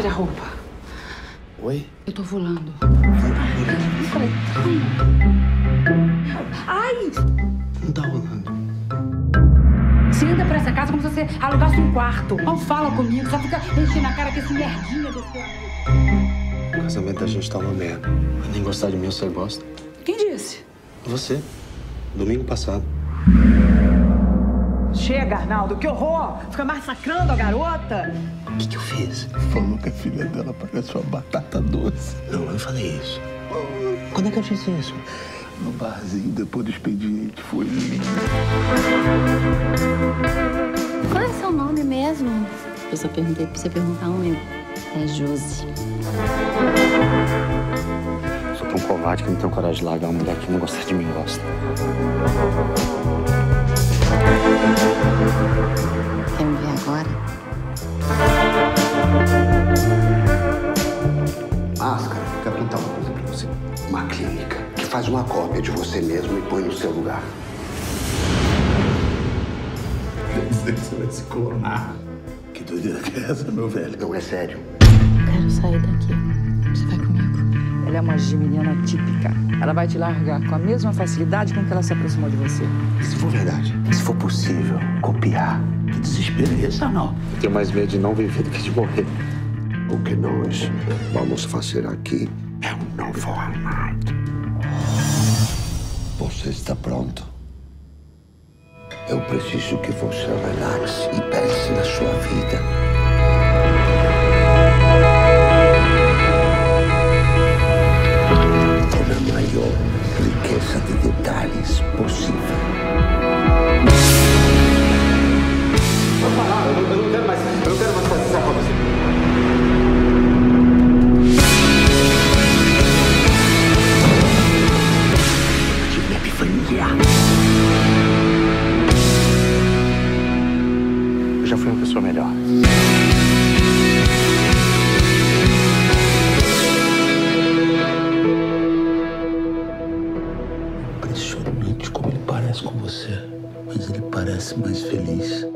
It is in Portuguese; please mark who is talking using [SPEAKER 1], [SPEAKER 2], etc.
[SPEAKER 1] Tira a roupa.
[SPEAKER 2] Oi?
[SPEAKER 1] Eu tô volando.
[SPEAKER 3] Ai!
[SPEAKER 2] Não tá rolando.
[SPEAKER 1] Você anda pra essa casa como se você alugasse um quarto. Não fala comigo, só fica enchendo a cara com esse merdinha desse amigo.
[SPEAKER 2] O casamento da gente tá uma merda. Nem gostar de mim você gosta.
[SPEAKER 1] Quem disse?
[SPEAKER 2] Você. Domingo passado.
[SPEAKER 3] Chega, Arnaldo, que horror! Fica massacrando a garota.
[SPEAKER 2] O que, que eu fiz?
[SPEAKER 4] Falou que a filha dela parece uma batata doce.
[SPEAKER 2] Não, eu não falei isso. Quando é que eu disse isso?
[SPEAKER 4] No barzinho, depois do expediente, foi lindo.
[SPEAKER 5] Qual é seu nome mesmo? Eu só perguntei pra você perguntar o meu. É Josi.
[SPEAKER 2] Sou tão covarde que não tenho coragem de largar uma mulher que não gosta de mim gosta.
[SPEAKER 6] Você. Uma clínica que faz uma cópia de você mesmo e põe no seu lugar.
[SPEAKER 4] Você vai se clonar. Que doideira que é essa, meu velho?
[SPEAKER 6] Não é sério.
[SPEAKER 5] Quero sair daqui. Você vai comigo?
[SPEAKER 3] Ela é uma geminiana típica. Ela vai te largar com a mesma facilidade com que ela se aproximou de você.
[SPEAKER 6] E se for verdade, se for possível, copiar.
[SPEAKER 4] Que desespero é esse, não?
[SPEAKER 2] Eu tenho mais medo de não viver do que de morrer.
[SPEAKER 6] O que nós vamos fazer aqui Você está pronto? Eu preciso que você relaxe e pense na sua vida. Com a maior riqueza de detalhes possível.
[SPEAKER 2] Melhor.
[SPEAKER 4] Impressionante como ele parece com você. Mas ele parece mais feliz.